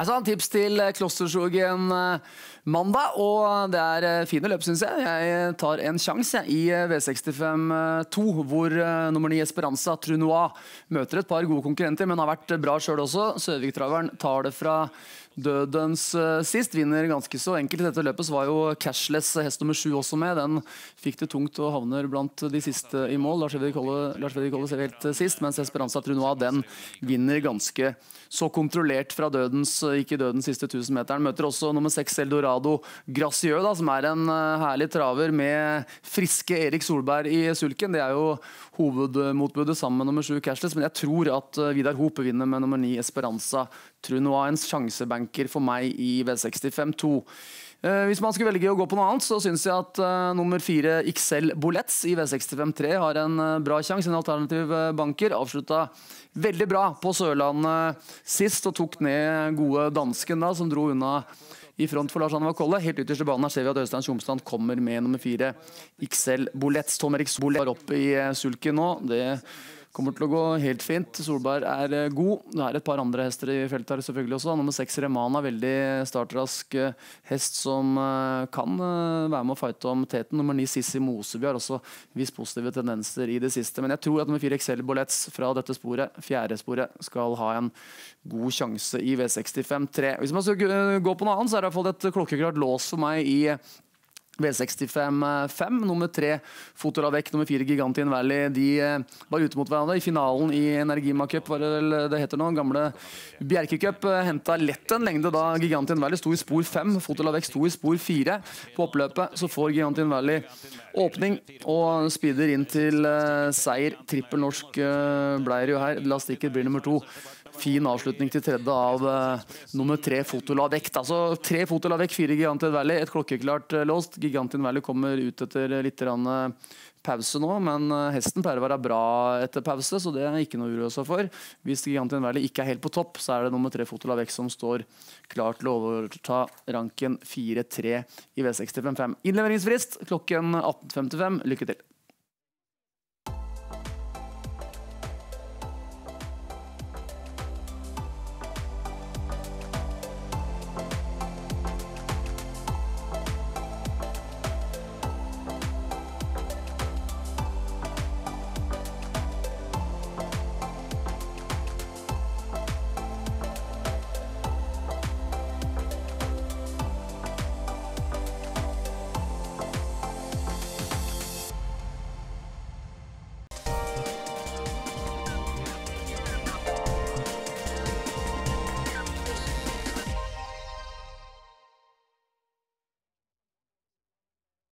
Hei sann, tips til Klosterskogen eh, mandag. Og det er eh, fine løp, syns jeg. Jeg tar en sjanse i eh, V65-2, hvor nummer 9 Esperanza Trunois møter et par gode konkurrenter, men har vært bra sjøl også. Søvik-traveren tar det fra dødens sist. Vinner ganske så enkelt i dette løpet. Så var jo Cashless hest nummer sju også med. Den fikk det tungt og havner blant de siste i mål. Lars Fredrik Holle ser helt sist, mens Esperanza Trunois den vinner ganske så kontrollert fra dødens, ikke dødens siste 1000-meteren. Møter også nummer seks Eldorado Gracieux, da, som er en herlig traver med friske Erik Solberg i sulken. Det er jo hovedmotbudet sammen med nummer sju Cashless, men jeg tror at Vidar Hope vinner med nummer ni Esperanza Trunois. En sjansebanker for meg i V65-2. Uh, hvis man skulle velge å gå på noe annet, så syns jeg at uh, nummer fire XL Bolets i V65-3 har en uh, bra sjanse. En alternativ banker. Avslutta veldig bra på Sørlandet sist og tok ned gode dansken da, som dro unna i front for Lars Anne Kolle. Helt ytterst banen her ser vi at Øystein Tjomsland kommer med nummer fire. XL Bolets. Tom Erik Bolett var oppe i sulken nå. Det kommer til å gå helt fint. Solberg er eh, god. Det er et par andre hester i feltet her selvfølgelig også. Nummer seks Remana, veldig startrask eh, hest som eh, kan være med å fighte om teten. Nummer ni Sissi Moseby har også vist positive tendenser i det siste. Men jeg tror at nummer fire Excel Bollets fra dette sporet, fjerde sporet, skal ha en god sjanse i V65-3. Hvis man skal gå på noe annet, så er det i hvert fall et klokkeklart lås for meg i V65-5. Nummer tre Fotolavek, nummer fire Gigantin Valley. De eh, var ute mot hverandre i finalen i Energima Cup, var det heter nå. Gamle Bjerke Cup eh, henta lett en lengde da Gigantin Valley sto i spor fem. Fotolavek sto i spor fire. På oppløpet så får Gigantin Valley åpning og speeder inn til uh, seier. Trippel norsk bleier jo her. Lastikker blir nummer to fin avslutning til tredje av uh, nummer tre, Fotolavekt. Altså tre Fotolavekt, fire Gigantin Valley, et klokkeklart uh, låst. Gigantin Valley kommer ut etter litt rann, uh, pause nå, men hesten pleier å være bra etter pause, så det er ikke noe å uroe seg for. Hvis Gigantin Valley ikke er helt på topp, så er det nummer tre Fotolavekt som står klar til å overta ranken 4-3 i V65-5. Innleveringsfrist klokken 18.55. Lykke til.